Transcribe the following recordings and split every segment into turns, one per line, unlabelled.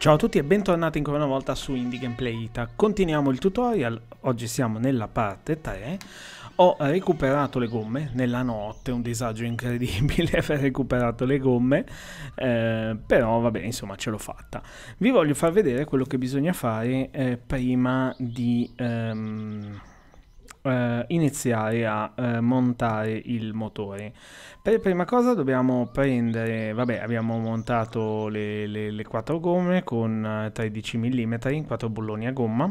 Ciao a tutti e bentornati ancora una volta su Indie Gameplay Ita. Continuiamo il tutorial, oggi siamo nella parte 3. Ho recuperato le gomme nella notte, un disagio incredibile aver recuperato le gomme, eh, però vabbè insomma ce l'ho fatta. Vi voglio far vedere quello che bisogna fare eh, prima di... Ehm eh, iniziare a eh, montare il motore. Per prima cosa dobbiamo prendere, vabbè abbiamo montato le, le, le 4 gomme con 13 eh, mm in 4 bulloni a gomma,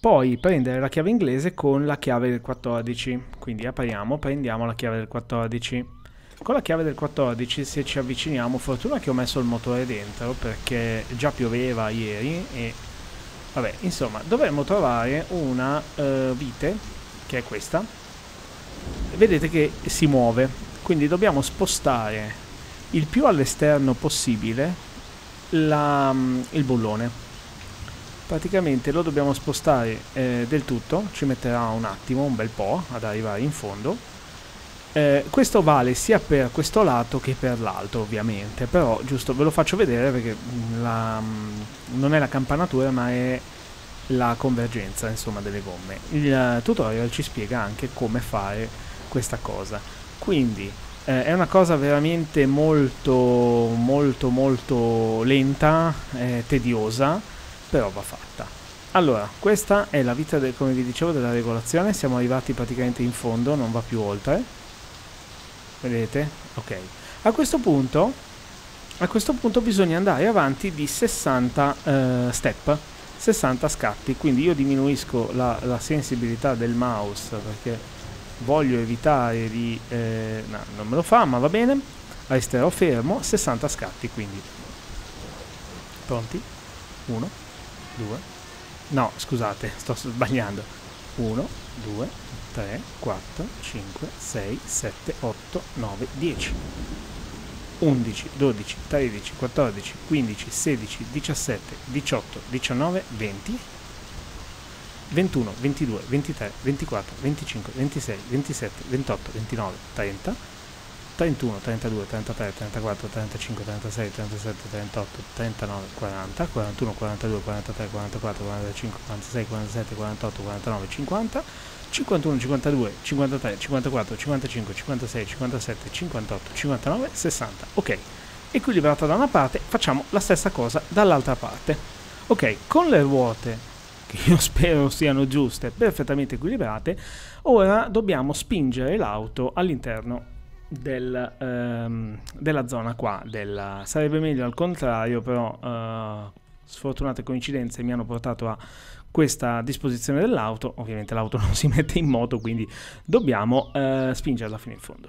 poi prendere la chiave inglese con la chiave del 14, quindi apriamo, prendiamo la chiave del 14. Con la chiave del 14 se ci avviciniamo, fortuna che ho messo il motore dentro perché già pioveva ieri e Vabbè, insomma, dovremmo trovare una uh, vite, che è questa. Vedete che si muove, quindi dobbiamo spostare il più all'esterno possibile la, um, il bullone. Praticamente lo dobbiamo spostare eh, del tutto, ci metterà un attimo, un bel po', ad arrivare in fondo eh, questo vale sia per questo lato che per l'altro ovviamente, però giusto ve lo faccio vedere perché mm, la, mm, non è la campanatura ma è la convergenza insomma delle gomme. Il eh, tutorial ci spiega anche come fare questa cosa. Quindi eh, è una cosa veramente molto molto molto lenta, eh, tediosa, però va fatta. Allora, questa è la vita, del, come vi dicevo, della regolazione, siamo arrivati praticamente in fondo, non va più oltre vedete? Ok. A questo punto, a questo punto bisogna andare avanti di 60 eh, step, 60 scatti, quindi io diminuisco la, la sensibilità del mouse perché voglio evitare di... Eh, no, non me lo fa, ma va bene, resterò fermo, 60 scatti quindi. Pronti? 1, 2, no scusate, sto sbagliando. 1, 2, 3. 3, 4, 5, 6, 7, 8, 9, 10, 11, 12, 13, 14, 15, 16, 17, 18, 19, 20, 21, 22, 23, 24, 25, 26, 27, 28, 29, 30, 31, 32, 33, 34, 35, 36, 37, 38, 39, 40, 41, 42, 43, 44, 45, 46, 47, 48, 49, 50, 51, 52, 53, 54, 55, 56, 57, 58, 59, 60. Ok, equilibrata da una parte, facciamo la stessa cosa dall'altra parte. Ok, con le ruote che io spero siano giuste, perfettamente equilibrate, ora dobbiamo spingere l'auto all'interno del, ehm, della zona qua. Della... Sarebbe meglio al contrario, però eh, sfortunate coincidenze mi hanno portato a questa disposizione dell'auto, ovviamente l'auto non si mette in moto, quindi dobbiamo eh, spingerla fino in fondo.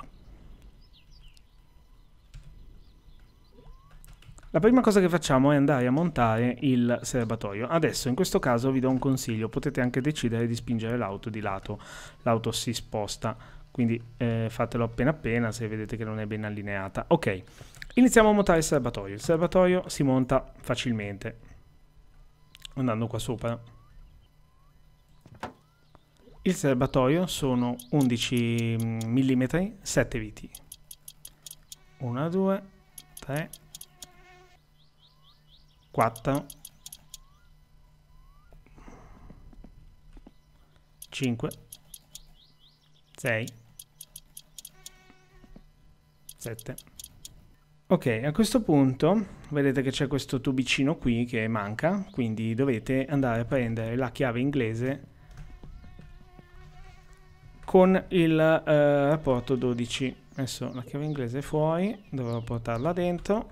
La prima cosa che facciamo è andare a montare il serbatoio. Adesso in questo caso vi do un consiglio, potete anche decidere di spingere l'auto di lato, l'auto si sposta, quindi eh, fatelo appena appena se vedete che non è ben allineata. Ok, iniziamo a montare il serbatoio. Il serbatoio si monta facilmente andando qua sopra. Il serbatoio sono 11 mm, 7 viti. 1, 2, 3, 4, 5, 6, 7. Ok, a questo punto vedete che c'è questo tubicino qui che manca, quindi dovete andare a prendere la chiave inglese con il eh, rapporto 12. Adesso la chiave inglese è fuori, dovrò portarla dentro,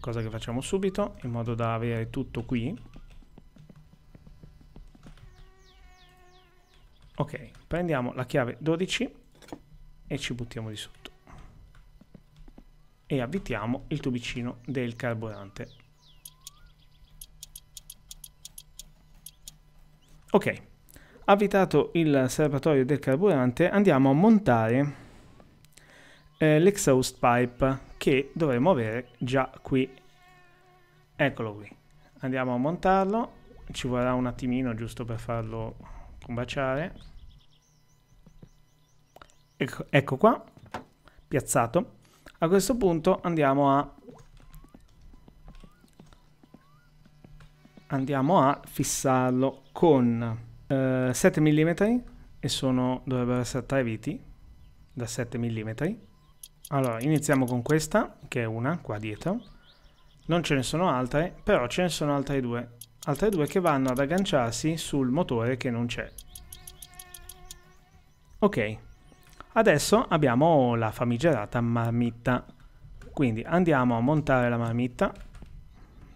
cosa che facciamo subito, in modo da avere tutto qui. Ok, prendiamo la chiave 12 e ci buttiamo di sotto. E avvitiamo il tubicino del carburante. Ok, Avvitato il serbatoio del carburante andiamo a montare eh, l'exhaust pipe che dovremmo avere già qui. Eccolo qui. Andiamo a montarlo, ci vorrà un attimino giusto per farlo combaciare. Ecco, ecco qua, piazzato. A questo punto andiamo a andiamo a fissarlo con 7 eh, mm e sono, dovrebbero essere 3 viti da 7 mm. Allora, iniziamo con questa, che è una, qua dietro. Non ce ne sono altre, però ce ne sono altre due. Altre due che vanno ad agganciarsi sul motore che non c'è. Ok, adesso abbiamo la famigerata marmitta. Quindi andiamo a montare la marmitta.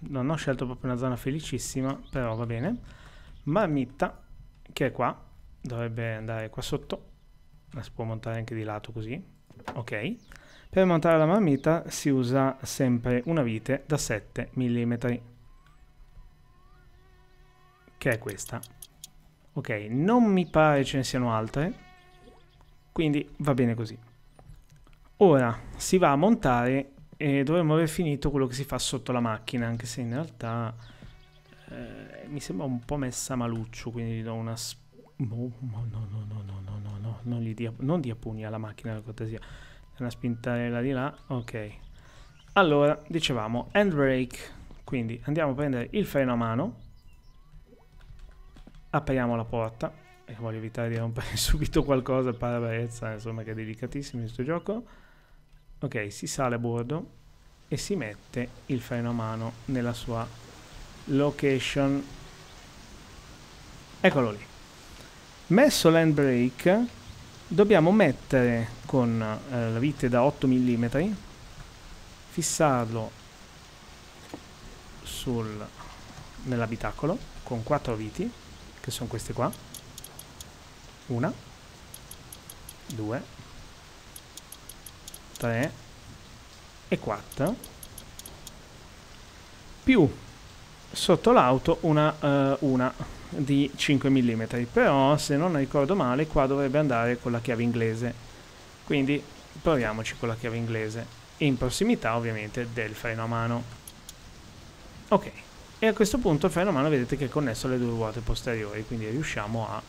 Non ho scelto proprio una zona felicissima, però va bene. Marmitta che è qua, dovrebbe andare qua sotto, la si può montare anche di lato così, ok. Per montare la marmita si usa sempre una vite da 7 mm, che è questa. Ok, non mi pare ce ne siano altre, quindi va bene così. Ora si va a montare e dovremmo aver finito quello che si fa sotto la macchina, anche se in realtà eh, mi sembra un po' messa maluccio, quindi gli do una... Oh, no, no, no, no, no, no, no, non, gli dia, non dia pugni alla macchina, la cortesia. Una spintarella di là, ok. Allora, dicevamo, handbrake. Quindi andiamo a prendere il freno a mano. Apriamo la porta. E voglio evitare di rompere subito qualcosa, parabrezza, insomma che è delicatissimo questo gioco. Ok, si sale a bordo e si mette il freno a mano nella sua location eccolo lì messo l'handbrake dobbiamo mettere con eh, la vite da 8 mm fissarlo sul nell'abitacolo con 4 viti che sono queste qua una 2 3 e 4 più sotto l'auto una, uh, una di 5 mm però se non ricordo male qua dovrebbe andare con la chiave inglese quindi proviamoci con la chiave inglese in prossimità ovviamente del freno a mano ok e a questo punto il freno a mano vedete che è connesso alle due ruote posteriori quindi riusciamo a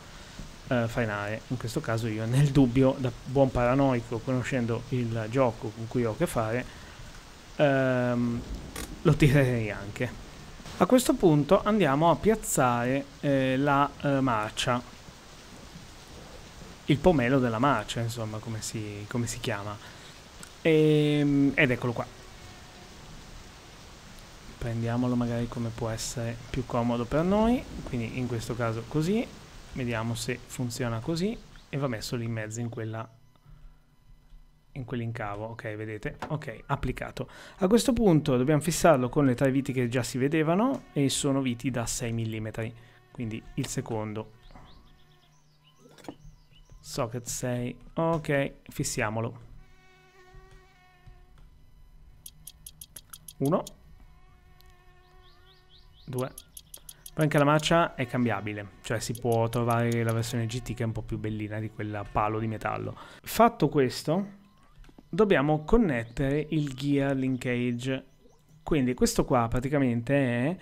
eh, frenare in questo caso io nel dubbio da buon paranoico conoscendo il gioco con cui ho a che fare ehm, lo tirerei anche a questo punto andiamo a piazzare eh, la eh, marcia, il pomelo della marcia, insomma, come si, come si chiama. E, ehm, ed eccolo qua. Prendiamolo magari come può essere più comodo per noi, quindi in questo caso così, vediamo se funziona così e va messo lì in mezzo in quella in quell'incavo, ok, vedete? Ok, applicato. A questo punto dobbiamo fissarlo con le tre viti che già si vedevano e sono viti da 6 mm, quindi il secondo. Socket 6, ok, fissiamolo. 1, 2, poi anche la marcia è cambiabile, cioè si può trovare la versione GT che è un po' più bellina di quella palo di metallo. Fatto questo, dobbiamo connettere il gear linkage. Quindi questo qua praticamente è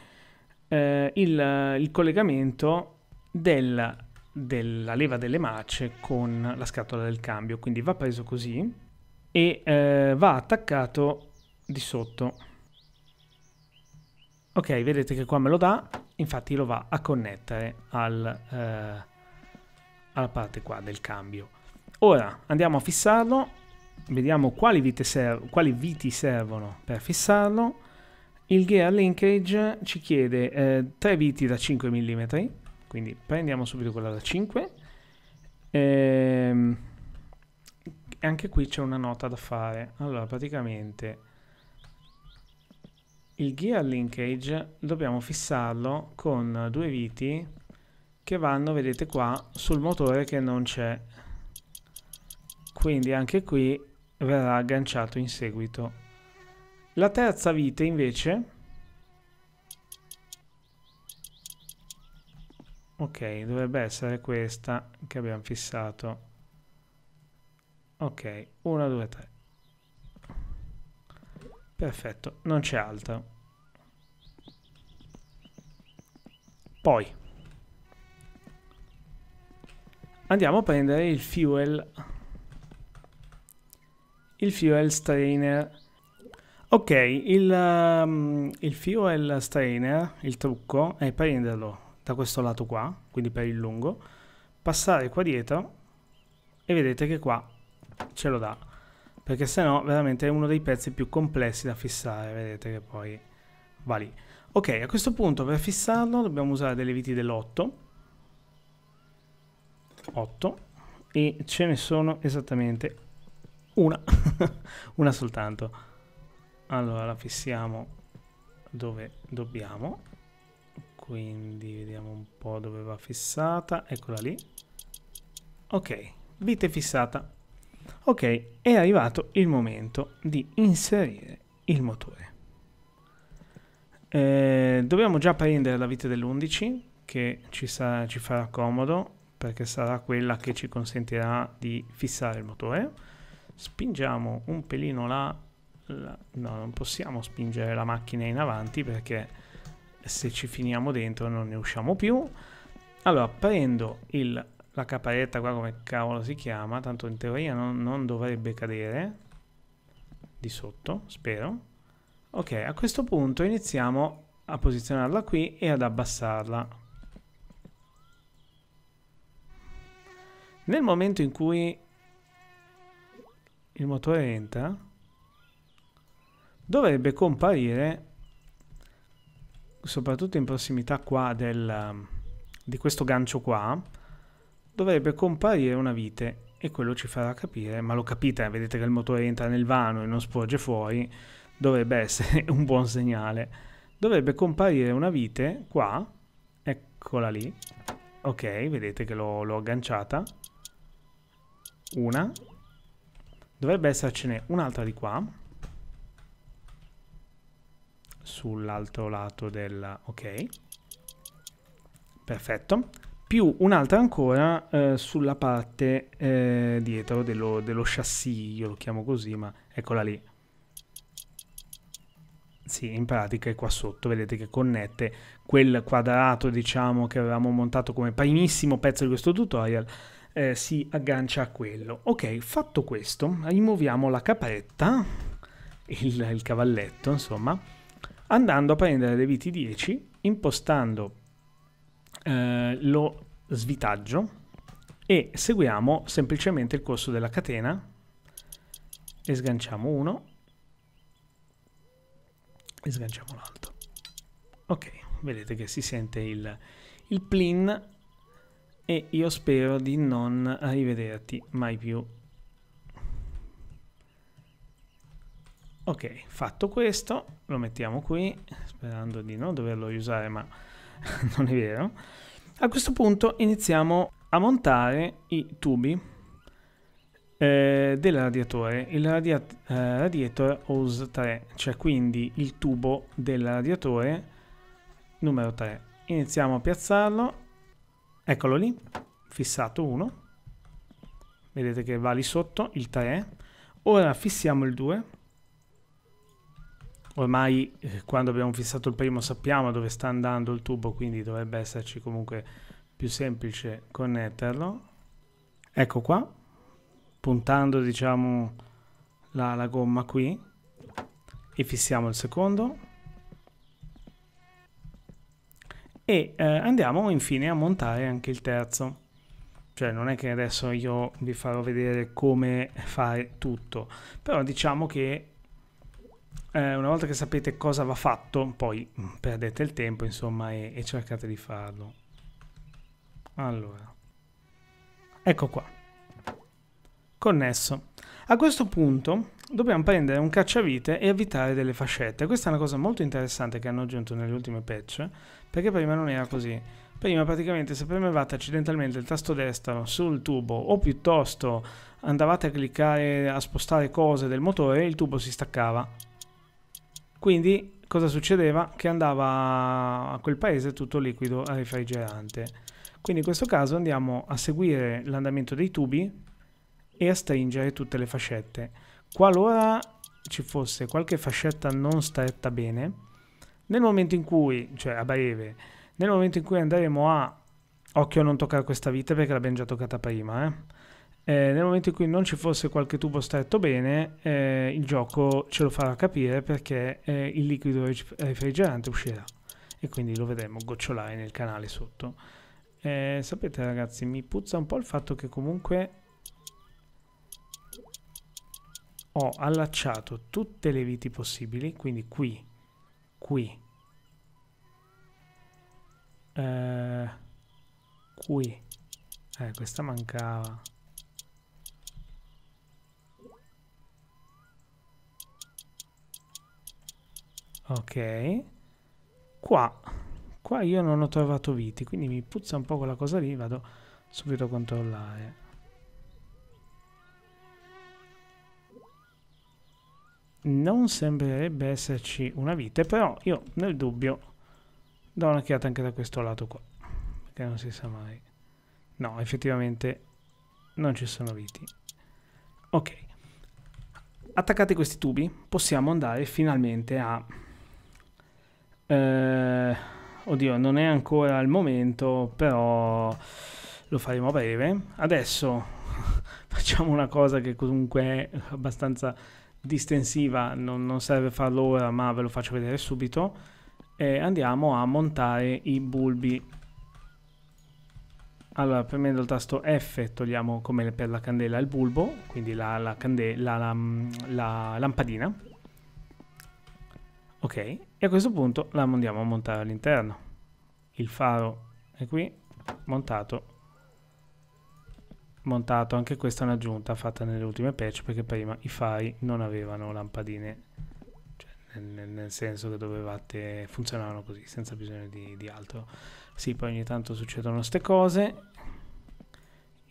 eh, il, il, collegamento del, della leva delle marce con la scatola del cambio. Quindi va preso così e eh, va attaccato di sotto. Ok, vedete che qua me lo dà, infatti lo va a connettere al, eh, alla parte qua del cambio. Ora andiamo a fissarlo vediamo quali viti, serv- quali viti servono per fissarlo. Il gear linkage ci chiede eh, 3 viti da 5 mm, quindi prendiamo subito quella da 5. Ehm, e anche qui c'è una nota da fare. Allora, praticamente il gear linkage dobbiamo fissarlo con due viti che vanno, vedete qua, sul motore che non c'è. Quindi anche qui verrà agganciato in seguito. La terza vite invece... Ok, dovrebbe essere questa che abbiamo fissato. Ok, 1, 2, 3. Perfetto, non c'è altro. Poi andiamo a prendere il fuel il fuel strainer. Ok, il, um, il fuel strainer, il trucco è prenderlo da questo lato qua, quindi per il lungo, passare qua dietro e vedete che qua ce lo dà. Perché sennò veramente è uno dei pezzi più complessi da fissare, vedete che poi va lì. Ok, a questo punto per fissarlo dobbiamo usare delle viti dell'8. 8 e ce ne sono esattamente una. Una soltanto. Allora, la fissiamo dove dobbiamo. Quindi vediamo un po' dove va fissata. Eccola lì. Ok, vite fissata. Ok, è arrivato il momento di inserire il motore. Eh, dobbiamo già prendere la vite dell'11 che ci, sarà, ci farà comodo perché sarà quella che ci consentirà di fissare il motore spingiamo un pelino là, là, no non possiamo spingere la macchina in avanti perché se ci finiamo dentro non ne usciamo più allora prendo il, la caparetta qua come cavolo si chiama tanto in teoria non, non dovrebbe cadere di sotto spero ok a questo punto iniziamo a posizionarla qui e ad abbassarla nel momento in cui il motore entra, dovrebbe comparire, soprattutto in prossimità qua del, di questo gancio qua, dovrebbe comparire una vite e quello ci farà capire, ma lo capite, eh, vedete che il motore entra nel vano e non sporge fuori, dovrebbe essere un buon segnale. Dovrebbe comparire una vite qua, eccola lì, ok, vedete che l'ho agganciata, una, Dovrebbe essercene un'altra di qua. Sull'altro lato del... ok. Perfetto. Più un'altra ancora eh, sulla parte eh, dietro dello, dello chassis, io lo chiamo così, ma eccola lì. Sì, in pratica è qua sotto, vedete che connette quel quadrato, diciamo, che avevamo montato come primissimo pezzo di questo tutorial eh, si aggancia a quello. Ok, fatto questo, rimuoviamo la capretta, il, il cavalletto insomma, andando a prendere le viti 10, impostando eh, lo svitaggio e seguiamo semplicemente il corso della catena e sganciamo uno e sganciamo l'altro. Ok, vedete che si sente il, il plin e io spero di non rivederti mai più. Ok, fatto questo, lo mettiamo qui, sperando di non doverlo usare, ma non è vero. A questo punto iniziamo a montare i tubi eh, del radiatore, il radia eh, radiator hose 3, cioè quindi il tubo del radiatore numero 3. Iniziamo a piazzarlo Eccolo lì, fissato 1. Vedete che va lì sotto, il 3. Ora fissiamo il 2. Ormai eh, quando abbiamo fissato il primo sappiamo dove sta andando il tubo, quindi dovrebbe esserci comunque più semplice connetterlo. Ecco qua, puntando diciamo la, la gomma qui e fissiamo il secondo E eh, andiamo infine a montare anche il terzo. Cioè non è che adesso io vi farò vedere come fare tutto, però diciamo che eh, una volta che sapete cosa va fatto, poi mm, perdete il tempo insomma e, e cercate di farlo. Allora, ecco qua, connesso. A questo punto dobbiamo prendere un cacciavite e avvitare delle fascette. Questa è una cosa molto interessante che hanno aggiunto nelle ultime patch, perché prima non era così. Prima praticamente se premevate accidentalmente il tasto destro sul tubo o piuttosto andavate a cliccare a spostare cose del motore, il tubo si staccava. Quindi cosa succedeva? Che andava a quel paese tutto liquido a refrigerante. Quindi in questo caso andiamo a seguire l'andamento dei tubi e a stringere tutte le fascette qualora ci fosse qualche fascetta non stretta bene, nel momento in cui, cioè a breve, nel momento in cui andremo a, occhio a non toccare questa vite perché l'abbiamo già toccata prima, eh? Eh, nel momento in cui non ci fosse qualche tubo stretto bene, eh, il gioco ce lo farà capire perché eh, il liquido refrigerante uscirà e quindi lo vedremo gocciolare nel canale sotto. Eh, sapete ragazzi, mi puzza un po' il fatto che comunque ho allacciato tutte le viti possibili, quindi qui, qui, eh, qui, eh, questa mancava. Ok, qua, qua io non ho trovato viti, quindi mi puzza un po' quella cosa lì, vado subito a controllare. non sembrerebbe esserci una vite, però io nel dubbio do un'occhiata anche da questo lato qua, perché non si sa mai. No, effettivamente non ci sono viti. Ok, attaccati questi tubi possiamo andare finalmente a... Eh, oddio, non è ancora il momento, però lo faremo a breve. Adesso facciamo una cosa che comunque è abbastanza distensiva non, non serve farlo ora ma ve lo faccio vedere subito e andiamo a montare i bulbi allora premendo il tasto F togliamo come per la candela il bulbo quindi la, la, la, la, la lampadina ok e a questo punto la andiamo a montare all'interno il faro è qui montato montato, anche questa è un'aggiunta fatta nelle ultime patch perché prima i fari non avevano lampadine, cioè nel, nel, senso che dovevate, funzionavano così senza bisogno di, di altro. Sì, poi ogni tanto succedono queste cose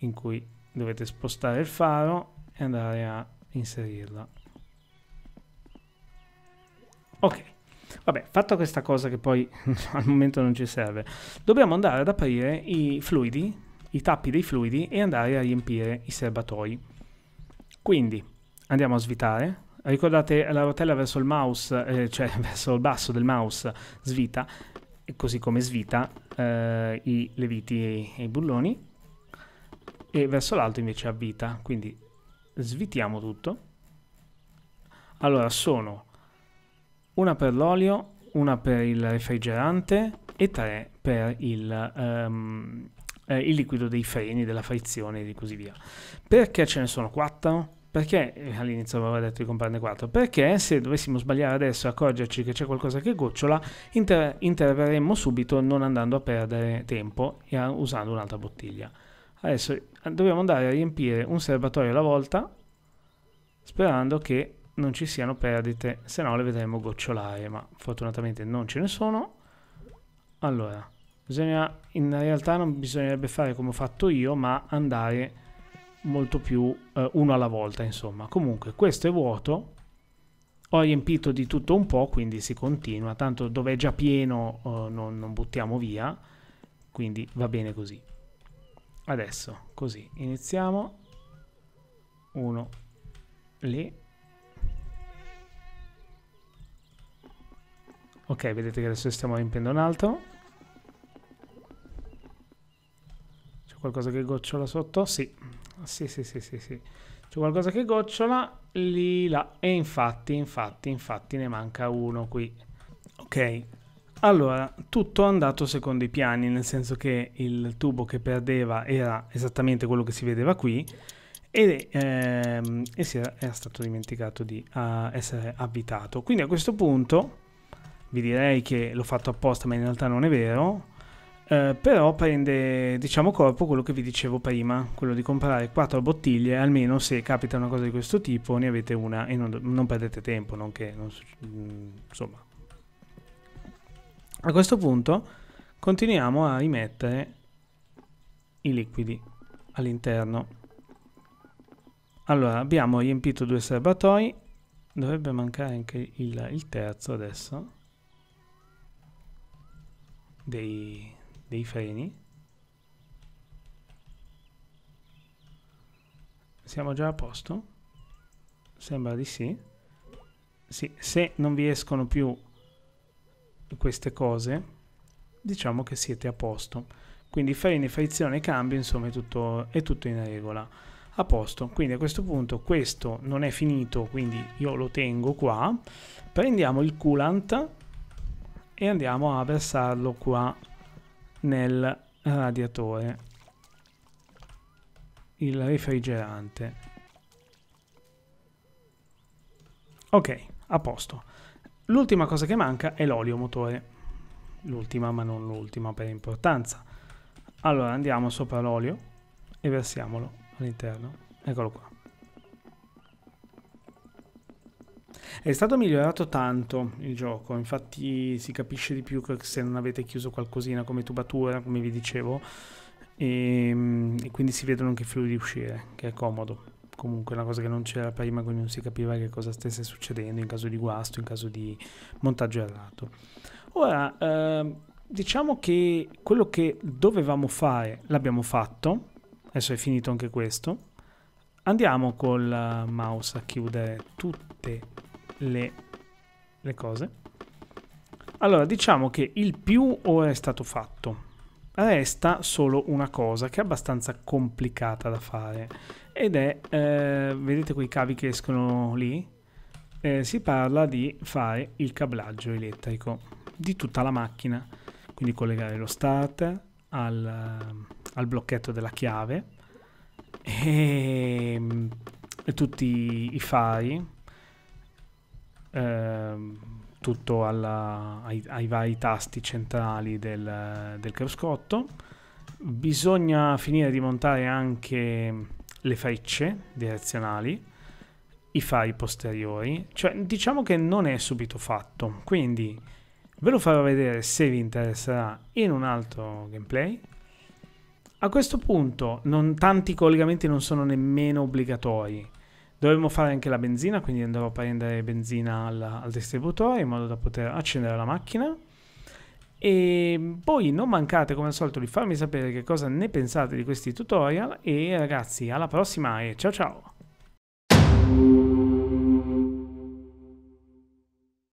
in cui dovete spostare il faro e andare a inserirla. Ok, vabbè, fatta questa cosa che poi al momento non ci serve, dobbiamo andare ad aprire i fluidi i tappi dei fluidi e andare a riempire i serbatoi. Quindi andiamo a svitare, ricordate la rotella verso il mouse, eh, cioè verso il basso del mouse svita, così come svita eh, i leviti e i bulloni, e verso l'alto invece avvita, quindi svitiamo tutto. Allora sono una per l'olio, una per il refrigerante e tre per il, um, eh, il liquido dei freni, della frizione e così via. Perché ce ne sono quattro? Perché eh, all'inizio avevo detto di comprarne 4? Perché se dovessimo sbagliare adesso e accorgerci che c'è qualcosa che gocciola, inter- interverremmo subito non andando a perdere tempo e a- usando un'altra bottiglia. Adesso eh, dobbiamo andare a riempire un serbatoio alla volta sperando che non ci siano perdite, se no le vedremo gocciolare, ma fortunatamente non ce ne sono. Allora, Bisogna, in realtà non bisognerebbe fare come ho fatto io, ma andare molto più eh, uno alla volta, insomma. Comunque, questo è vuoto. Ho riempito di tutto un po', quindi si continua. Tanto dove è già pieno eh, non, non buttiamo via, quindi va bene così. Adesso, così, iniziamo. Uno lì. Ok, vedete che adesso stiamo riempiendo un altro. qualcosa che gocciola sotto? Sì, sì, sì, sì, sì, sì. C'è qualcosa che gocciola lì, là. E infatti, infatti, infatti ne manca uno qui. Ok. Allora, tutto è andato secondo i piani, nel senso che il tubo che perdeva era esattamente quello che si vedeva qui ed ehm, e si era, era, stato dimenticato di uh, essere avvitato. Quindi a questo punto vi direi che l'ho fatto apposta, ma in realtà non è vero eh, però prende diciamo corpo quello che vi dicevo prima, quello di comprare quattro bottiglie, almeno se capita una cosa di questo tipo ne avete una e non, non perdete tempo, non che, non, mm, insomma. A questo punto continuiamo a rimettere i liquidi all'interno. Allora, abbiamo riempito due serbatoi, dovrebbe mancare anche il, il terzo adesso dei dei freni siamo già a posto sembra di sì. sì se non vi escono più queste cose diciamo che siete a posto quindi freni, frizione, cambio insomma è tutto, è tutto in regola a posto quindi a questo punto questo non è finito quindi io lo tengo qua prendiamo il coolant e andiamo a versarlo qua nel radiatore il refrigerante ok a posto l'ultima cosa che manca è l'olio motore l'ultima ma non l'ultima per importanza allora andiamo sopra l'olio e versiamolo all'interno eccolo qua È stato migliorato tanto il gioco, infatti si capisce di più se non avete chiuso qualcosina come tubatura, come vi dicevo, e, ehm, e quindi si vedono anche i fluidi uscire, che è comodo. Comunque una cosa che non c'era prima, quindi non si capiva che cosa stesse succedendo in caso di guasto, in caso di montaggio errato. Ora, eh, diciamo che quello che dovevamo fare l'abbiamo fatto, adesso è finito anche questo. Andiamo col mouse a chiudere tutte le, le cose. Allora, diciamo che il più ora è stato fatto. Resta solo una cosa che è abbastanza complicata da fare ed è, eh, vedete quei cavi che escono lì? Eh, si parla di fare il cablaggio elettrico di tutta la macchina, quindi collegare lo starter al, al blocchetto della chiave e, ehm, e tutti i fari ehm, tutto alla, ai, ai, vari tasti centrali del, del cruscotto. Bisogna finire di montare anche le frecce direzionali, i fari posteriori, cioè diciamo che non è subito fatto, quindi ve lo farò vedere se vi interesserà in un altro gameplay. A questo punto non, tanti collegamenti non sono nemmeno obbligatori, Dovremmo fare anche la benzina, quindi andrò a prendere benzina al, al distributore in modo da poter accendere la macchina. E poi non mancate come al solito di farmi sapere che cosa ne pensate di questi tutorial e ragazzi alla prossima e ciao ciao!